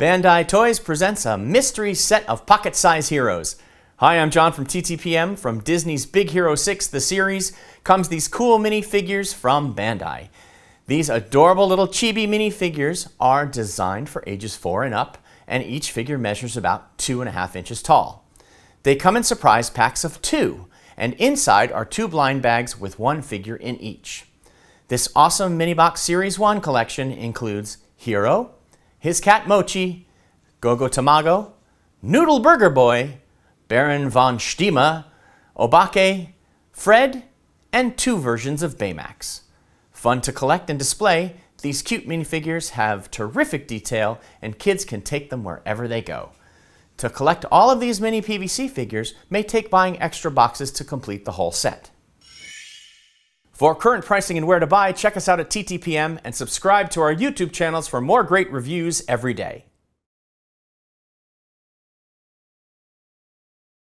Bandai Toys presents a mystery set of pocket-size heroes. Hi, I'm John from TTPM. From Disney's Big Hiro 6, the series, comes these cool minifigures from Bandai. These adorable little chibi minifigures are designed for ages 4 and up, and each figure measures about 2.5 inches tall. They come in surprise packs of two, and inside are two blind bags with one figure in each. This awesome Minibox Series 1 collection includes Hero, his cat Mochi, Gogo Tomago, Noodle Burger Boy, Baron von Steamer, Obake, Fred, and two versions of Baymax. Fun to collect and display, these cute minifigures have terrific detail and kids can take them wherever they go. To collect all of these mini PVC figures may take buying extra boxes to complete the whole set. For current pricing and where to buy, check us out at TTPM and subscribe to our YouTube channels for more great reviews every day.